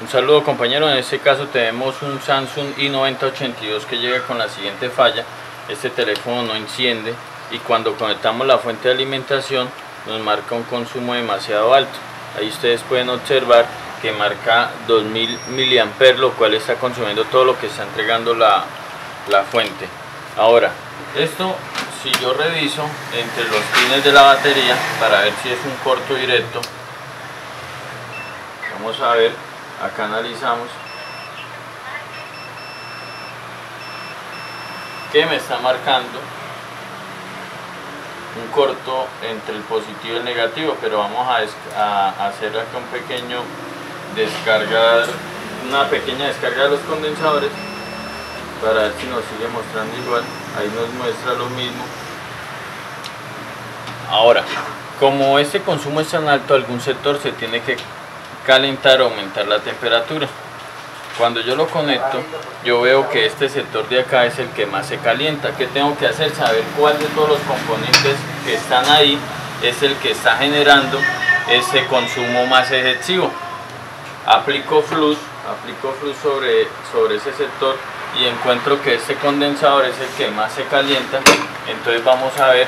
Un saludo compañero, en este caso tenemos un Samsung i9082 que llega con la siguiente falla. Este teléfono no enciende y cuando conectamos la fuente de alimentación nos marca un consumo demasiado alto. Ahí ustedes pueden observar que marca 2000 mA, lo cual está consumiendo todo lo que está entregando la, la fuente. Ahora, esto si yo reviso entre los pines de la batería para ver si es un corto directo, vamos a ver acá analizamos. Que me está marcando un corto entre el positivo y el negativo pero vamos a, hacer acá un pequeño descarga una pequeña descarga de los condensadores para ver si nos sigue mostrando igual. Ahí nos muestra lo mismo. Ahora como este consumo es tan alto algún sector se tiene que calentar o aumentar la temperatura. Cuando yo lo conecto, yo veo que este sector de acá es el que más se calienta. ¿Qué tengo que hacer? Saber cuál de todos los componentes que están ahí es el que está generando ese consumo más excesivo. Aplico flux, aplico flux sobre, sobre ese sector y encuentro que este condensador es el que más se calienta. Entonces vamos a ver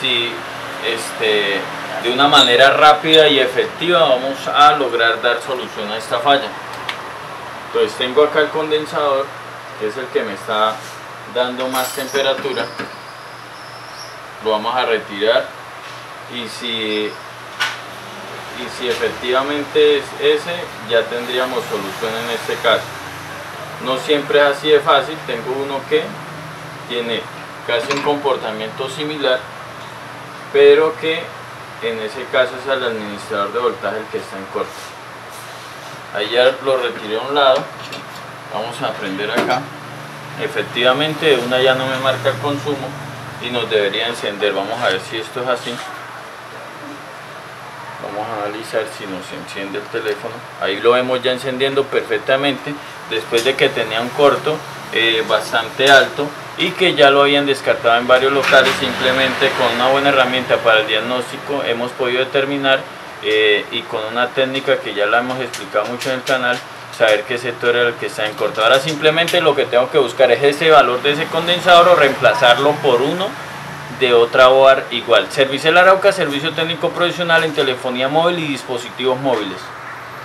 si este, de una manera rápida y efectiva vamos a lograr dar solución a esta falla. Entonces tengo acá el condensador, que es el que me está dando más temperatura. Lo vamos a retirar y si, y si efectivamente es ese, ya tendríamos solución en este caso. No siempre es así de fácil, tengo uno que tiene casi un comportamiento similar, pero que en ese caso es el administrador de voltaje el que está en corto ya lo retiré a un lado. Vamos a prender acá. Efectivamente una ya no me marca el consumo y nos debería encender. Vamos a ver si esto es así. Vamos a analizar si nos enciende el teléfono. Ahí lo vemos ya encendiendo perfectamente. Después de que tenía un corto eh, bastante alto y que ya lo habían descartado en varios locales simplemente con una buena herramienta para el diagnóstico hemos podido determinar eh, y con una técnica que ya la hemos explicado mucho en el canal saber qué sector era el que está en corto ahora simplemente lo que tengo que buscar es ese valor de ese condensador o reemplazarlo por uno de otra OAR igual. Servicio El Arauca, servicio técnico profesional en telefonía móvil y dispositivos móviles.